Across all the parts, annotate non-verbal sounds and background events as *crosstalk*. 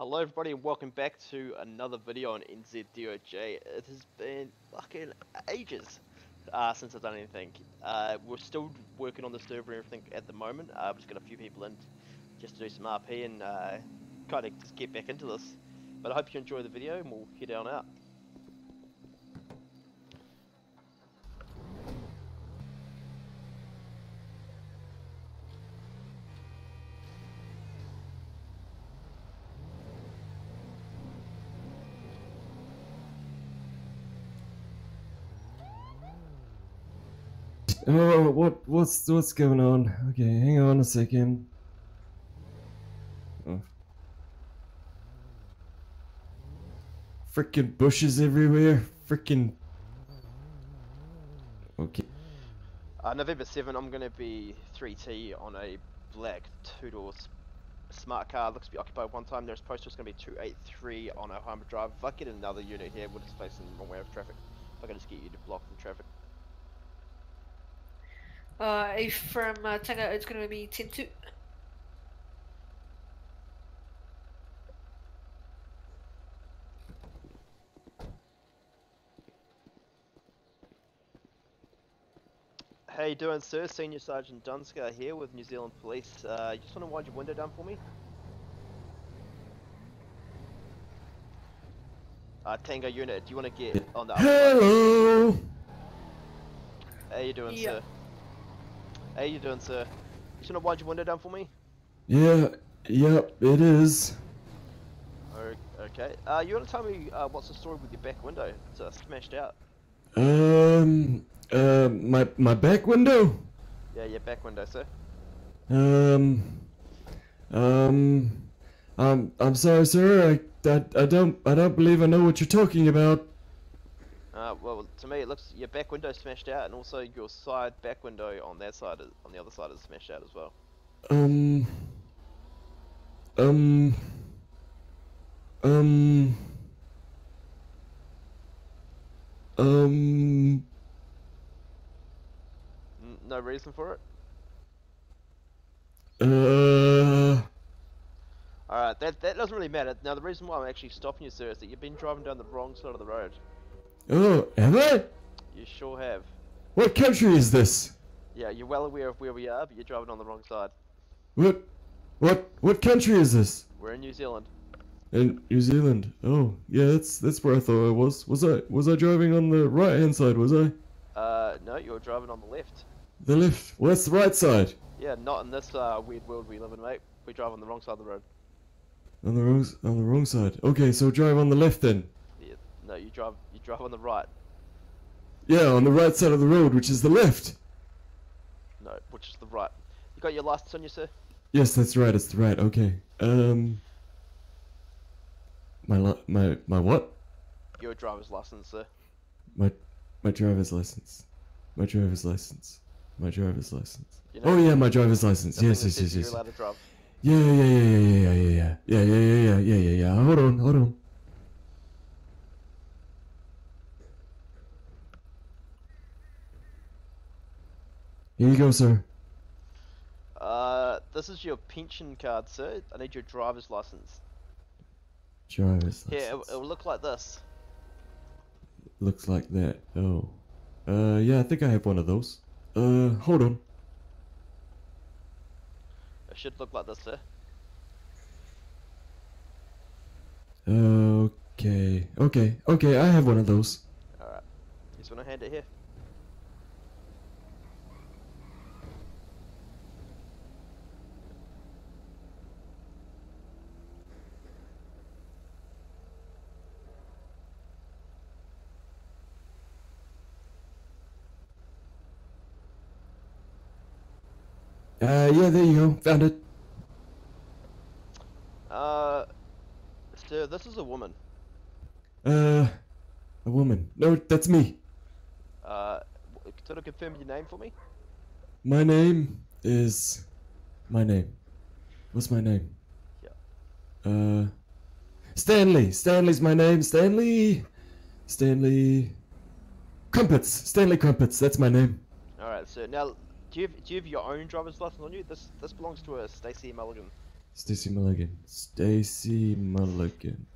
Hello everybody and welcome back to another video on NZDOJ. It has been fucking ages uh, since I've done anything. Uh, we're still working on the server and everything at the moment. Uh, we've just got a few people in just to do some RP and uh, kind of just get back into this. But I hope you enjoy the video and we'll head on out. Oh, what what's what's going on? Okay, hang on a second. Oh. Freaking bushes everywhere. Freaking. Okay. Uh, November 7, I'm going to be 3T on a black two-door smart car. Looks to be occupied one time. There's post. It's going to be 283 on Ohio Drive. If I get another unit here, we'll just facing the wrong way of traffic. If I can just get you to block from traffic. Uh, if from uh, Tango, it's gonna be 10 2. How you doing, sir? Senior Sergeant Dunskar here with New Zealand Police. Uh, you just want to wind your window down for me? Uh, Tango unit, do you want to get on the? Hello. How you doing, Yeah. sir? How you doing, sir? You to wind your window down for me? Yeah. Yep. It is. Okay. Uh, you want to tell me uh, what's the story with your back window? It's uh, smashed out. Um. Uh. My my back window. Yeah, your back window, sir. Um. Um. I'm I'm sorry, sir. I, I I don't I don't believe I know what you're talking about. Uh, well, to me it looks your back window smashed out, and also your side back window on that side, is, on the other side, is smashed out as well. Um. Um. Um. Um. No reason for it. Uh. Alright, that, that doesn't really matter. Now, the reason why I'm actually stopping you, sir, is that you've been driving down the wrong side of the road. Oh, have I? You sure have. What country is this? Yeah, you're well aware of where we are, but you're driving on the wrong side. What? What? What country is this? We're in New Zealand. In New Zealand. Oh, yeah, that's that's where I thought I was. Was I was I driving on the right hand side? Was I? Uh, no, you're driving on the left. The left. Well, that's the right side. Yeah, not in this uh, weird world we live in, mate. We drive on the wrong side of the road. On the wrong on the wrong side. Okay, so drive on the left then. Yeah, no, you drive you drive on the right. Yeah, on the right side of the road, which is the left. No, which is the right. You got your license on you, sir? Yes, that's right. It's the right. Okay. Um. My my my what? Your driver's license, sir. My my driver's license. My driver's license. My driver's license. You Oh yeah, my driver's license. something Yes, yes, yes, You're allowed to drive. Yeah, yeah, yeah, yeah, yeah, yeah, yeah, yeah, yeah, yeah, yeah, yeah, yeah, yeah. Hold on, hold on. Here you go, sir. Uh, this is your pension card, sir. I need your driver's license. Driver's license. it will look like this. Looks like that. Oh. Uh, yeah, I think I have one of those. Uh, hold on. It should look like this, sir. Okay, okay, okay, I have one of those. Alright. Just want to hand it here? Uh, yeah, there you go. Found it. Uh, sir, this is a woman. Uh, a woman. No, that's me. Uh, sort of confirm your name for me? My name is. My name. What's my name? Yeah. Uh. Stanley. Stanley's my name. Stanley. Stanley. Crumpets. Stanley Crumpets. That's my name. Alright, sir. Now, do you, have, do you have your own driver's license on you? This this belongs to a Stacey Mulligan. Stacy Mulligan. Stacy Mulligan.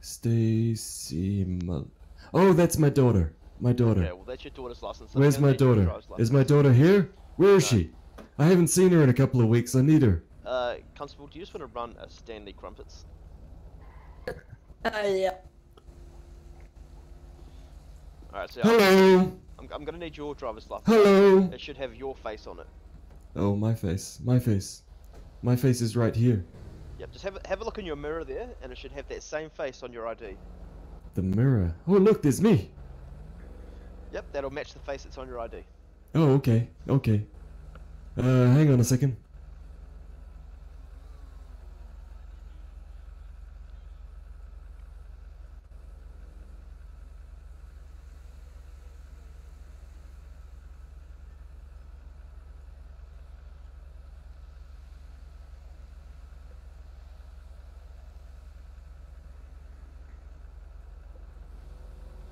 Stacy Mull. Oh, that's my daughter. My daughter. Okay, well that's your daughter's license. so Where's my daughter? driver's Is my daughter here? Where is No. she? I haven't seen her in a couple of weeks. I need her. Uh, Constable, do you just want to run a Stanley Crumpets? Uh, yeah. Alright, so I'm, Hello. I'm, I'm gonna need your driver's license. Hello. It should have your face on it. Oh, my face. My face. My face is right here. Yep, just have a, have a look in your mirror there, and it should have that same face on your ID. The mirror. Oh, look, there's me. Yep, that'll match the face that's on your ID. Oh, okay. Okay. Uh, hang on a second.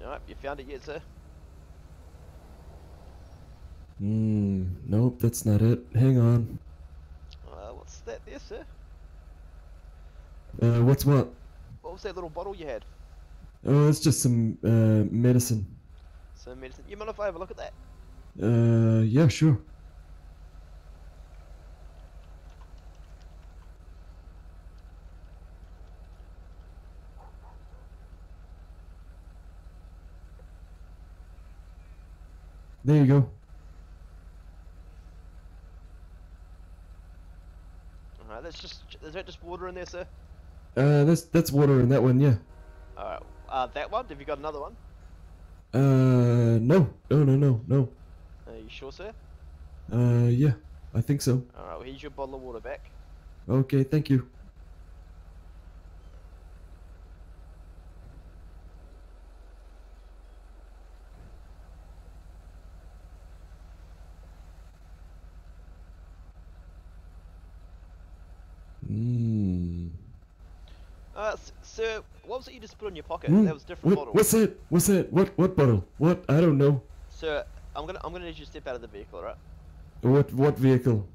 Alright, you found it yet, sir? Hmm. Nope, that's not it. Hang on. Uh, what's that there, sir? Uh, what's what? What was that little bottle you had? Oh, it's just some uh medicine. Some medicine. You mind if I have a look at that? Uh, yeah, sure. There you go. Alright, that's just. Is that just water in there, sir? Uh, that's that's water in that one, yeah. Alright, uh, that one? Have you got another one? Uh, no, no, no, no, no. Are you sure, sir? Uh, yeah, I think so. Alright, well, here's your bottle of water back. Okay, thank you. Mmm. Uh, s- sir, what it you just put in your pocket? Mm, That was different what, bottle. What's that? What's that? What what bottle? What? I don't know. Sir, I'm gonna I'm gonna need you to step out of the vehicle, alright? What what vehicle?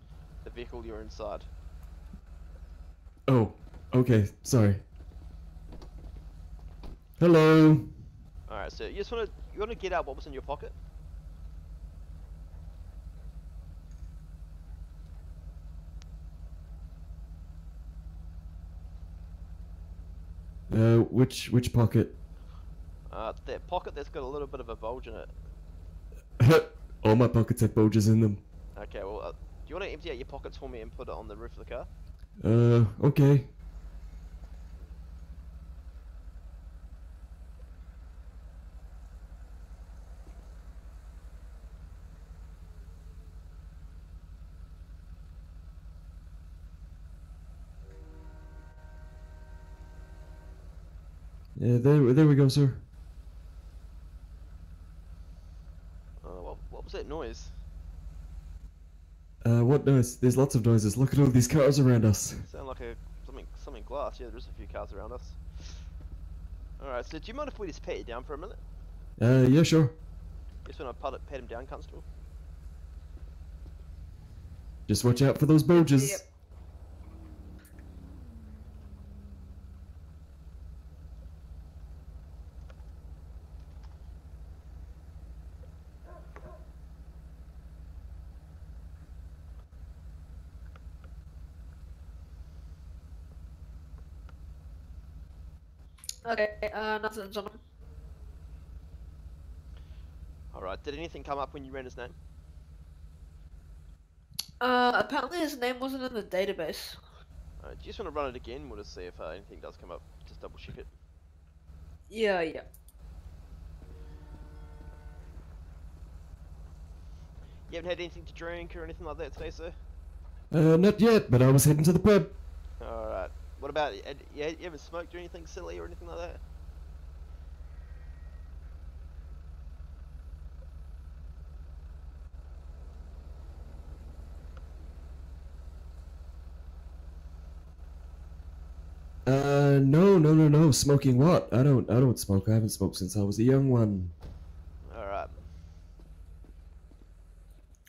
The vehicle you're inside. Oh, okay. Sorry. Hello. Alright, so you just wanna you wanna get out what was in your pocket? Uh, which which pocket? Uh, that pocket that's got a little bit of a bulge in it. *laughs* All my pockets have bulges in them. Okay, well, uh, do you wanna empty out your pockets for me and put it on the roof of the car? Uh, okay. Yeah, there, there we go, sir. Uh, what, what was that noise? Uh, what noise? There's lots of noises. Look at all these cars around us. Sound like a something something glass. Yeah, there is a few cars around us. Alright, so do you mind if we just pat you down for a minute? Uh, yeah, sure. Just wanna pat, pat him down, Constable? Just watch out for those bulges. Yep. Okay, uh, nothing's on. Alright, did anything come up when you ran his name? Uh, apparently his name wasn't in the database. Alright, do you just wanna run it again? We'll just see if uh, anything does come up. Just double check it. Yeah, yeah. You haven't had anything to drink or anything like that today, sir? Uh, not yet, but I was heading to the pub. Alright. What about, you, you haven't smoked or anything silly or anything like that? Uh, no, no, no, no. Smoking what? I don't, I don't smoke. I haven't smoked since I was a young one. Alright.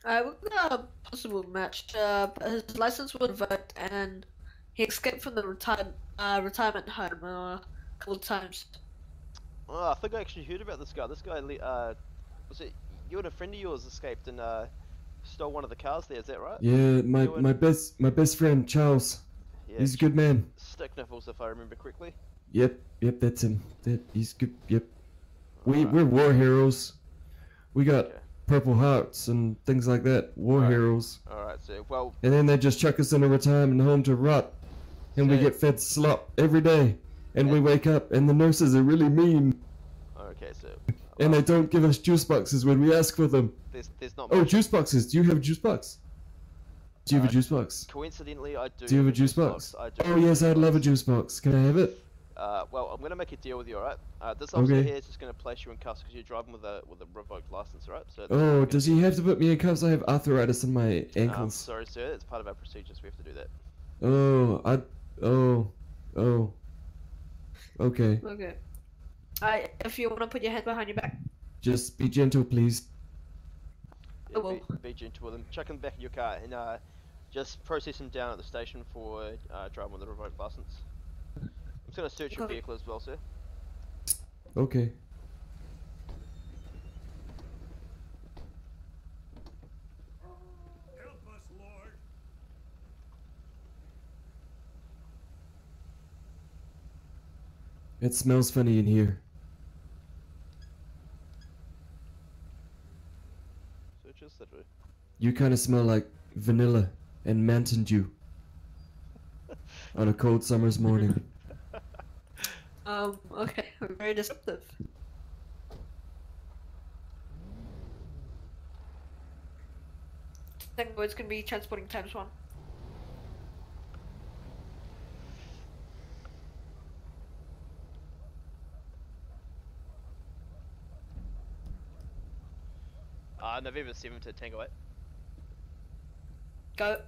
Uh, we're gonna possible match. Uh, his license was revoked and He escaped from the retired uh, retirement home uh, a couple of times. Oh, I think I actually heard about this guy. This guy, uh, was it you and a friend of yours escaped and uh, stole one of the cars there? Is that right? Yeah, my, and- my best my best friend Charles. Yeah. He's a good man. Stick nipples, if I remember correctly. Yep, yep, that's him. That he's good. Yep. We Alright. we're war heroes. We got Okay. purple hearts and things like that. War Alright. heroes. All right. So, well, And then they just chuck us in a retirement home to rot. And we get fed slop every day. And we wake up and the nurses are really mean. okay. So, And they don't give us juice boxes when we ask for them. there's there's not Oh, juice boxes. Do you have a juice box? Do you have Uh, a juice box? Coincidentally, I do. Do you have a a juice box? I do. Oh yes, I'd love a juice box. Can I have it? Uh, well, I'm gonna make a deal with you, alright? Uh, this officer Okay. here is just gonna place you in cuffs because you're driving with a with a revoked license, right? So. Oh, does he have to put me in cuffs? I have arthritis in my Um, ankles. sorry, sir. It's part of our procedures. We have to do that. Oh, I. Oh, oh. Okay, Okay. I if you want to put your hand behind your back. just be gentle, please. Yeah, Oh, well. be, be gentle with him. Chuck him back in your car and uh, just process him down at the station for uh, driving with a revoked license. I'm just gonna search your vehicle as well, sir. Okay. It smells funny in here. Searches that way. You kind of smell like vanilla and Mountain Dew on a cold summer's morning. *laughs* Um. Okay. Very deceptive. Tango, it's gonna be transporting times one. November 7th to Tango 8. Go.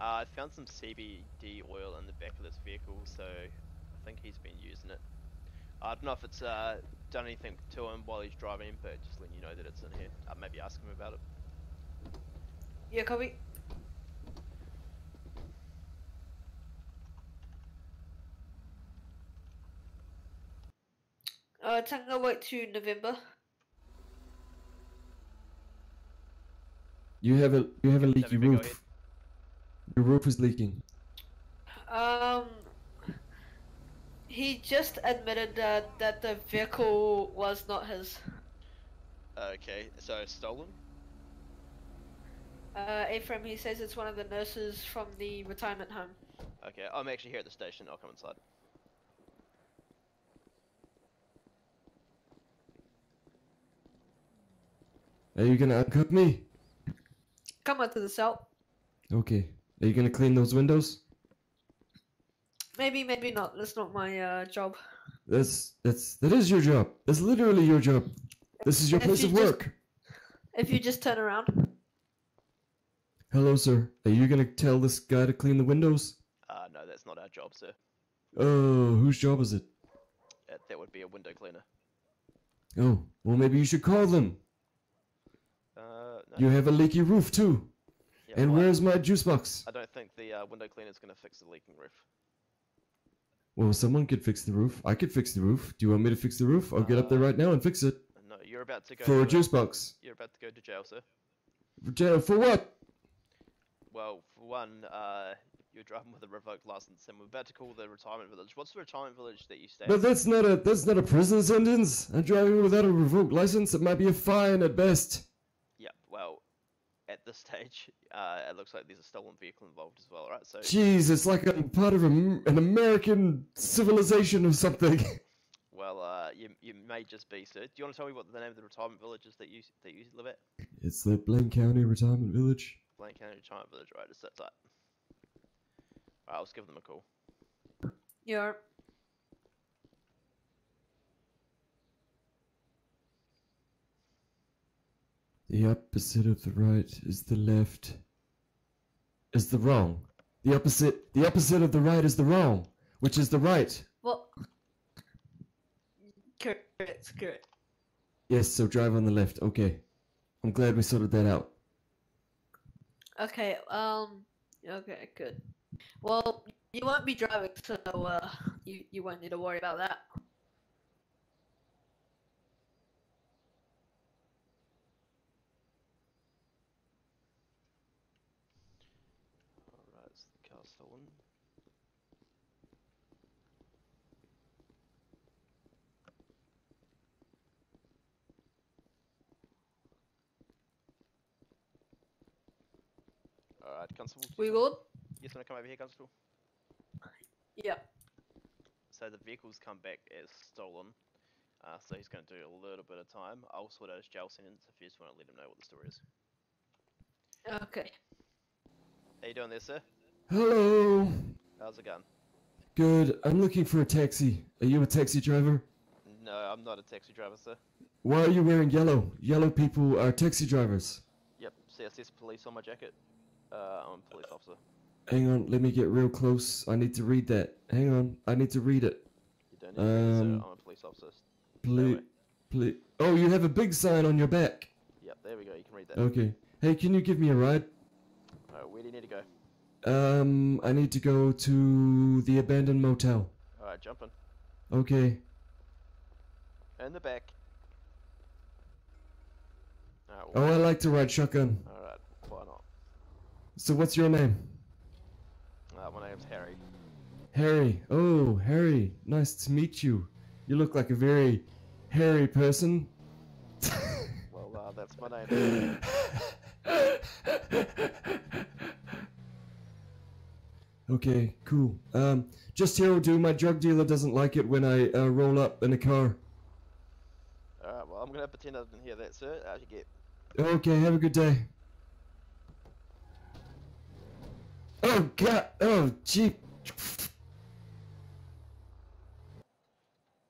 Uh, I found some CBD oil in the back of this vehicle, so I think he's been using it. I don't know if it's uh, done anything to him while he's driving, but just letting you know that it's in here. Uh, maybe ask him about it. Yeah, copy. Uh, Tango, wait to November. You have a you have a leaky November, go ahead. roof. Your roof is leaking. Um, he just admitted uh, that the vehicle was not his. Okay, so stolen? Uh, affirm, he says it's one of the nurses from the retirement home. Okay, I'm actually here at the station. I'll come inside. Are you gonna uncuff me? Come on to the cell. Okay. Are you gonna clean those windows? Maybe, maybe not. That's not my uh, job. That's that's that is your job. That's literally your job. This is your If place you of just- work. If you just turn around. Hello, sir. Are you gonna tell this guy to clean the windows? Uh, no, that's not our job, sir. Oh, whose job is it? Uh, that would be a window cleaner. Oh, well maybe you should call them. Uh. You have a leaky roof too. yeah, And well, where's my juice box? I don't think the uh, window is gonna fix the leaking roof. Well, someone could fix the roof. I could fix the roof. Do you want me to fix the roof? I'll get up there right now and fix it. No, you're about to go. For a to, juice box. You're about to go to jail, sir. For jail for what? Well, for one, uh, you're driving with a revoked license, and we're about to call the retirement village. What's the retirement village that you stay? But at? that's not a that's not a prison sentence. I'm driving without a revoked license. It might be a fine at best. Yeah. Well, at this stage, uh, it looks like there's a stolen vehicle involved as well, right? So, Jeez, it's like I'm part of a, an American civilization or something. *laughs* well, uh, you you may just be, sir. Do you want to tell me what the name of the retirement village is that you that you live at? It's the Blaine County Retirement Village. Blaine County Retirement Village, right? Is that tight? Alright, I'll just give them a call. Yeah. The opposite of the right is the left. Is the wrong. The opposite the opposite of the right is the wrong, which is the right. Well. Correct. Correct. Yes, so drive on the left. Okay. I'm glad we sorted that out. Okay. Um. Okay. Good. Well, You won't be driving, so uh, you you won't need to worry about that. Alright, it's the car. Alright, Constable. We you wanna- will. You just want to come over here, Constable? Yep. So the vehicle's come back as stolen. Uh, so he's going to do a little bit of time. I'll sort out his jail sentence if you just want to let him know what the story is. Okay. How you doing there, sir? Hello. How's it going? Good. I'm looking for a taxi. Are you a taxi driver? No, I'm not a taxi driver, sir. Why are you wearing yellow? Yellow people are taxi drivers. Yep, CSS police on my jacket. Uh, I'm a police officer. Hang on, let me get real close. I need to read that. Hang on, I need to read it. You don't need to read it, Um, sir. I'm a police officer. Please, please. Oh, you have a big sign on your back. Yep, there we go. You can read that. Okay. Hey, can you give me a ride? Alright, where do you need to go? Um, I need to go to the abandoned motel. Alright, jumping. Okay. In the back. Alright, Oh, I like to ride shotgun. alright, why not? So what's your name? Uh, my name's Harry. Harry. Oh, Harry. Nice to meet you. You look like a very hairy person. Well, uh, that's my name. *laughs* *laughs* okay, cool. Um, just here will do. My drug dealer doesn't like it when I uh, roll up in a car. Alright, well, I'm gonna pretend I didn't hear that, sir. Out you get. Okay, have a good day. Oh god. Oh gee.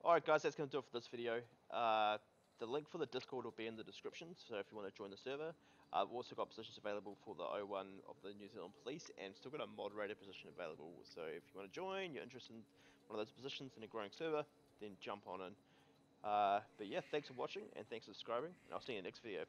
Alright guys, that's going to do it for this video. Uh, the link for the Discord will be in the description, so if you want to join the server. We've also got positions available for the O1 of the New Zealand Police, and still got a moderator position available. So if you want to join, you're interested in one of those positions in a growing server, then jump on in. Uh, but yeah, thanks for watching, and thanks for subscribing, and I'll see you in the next video.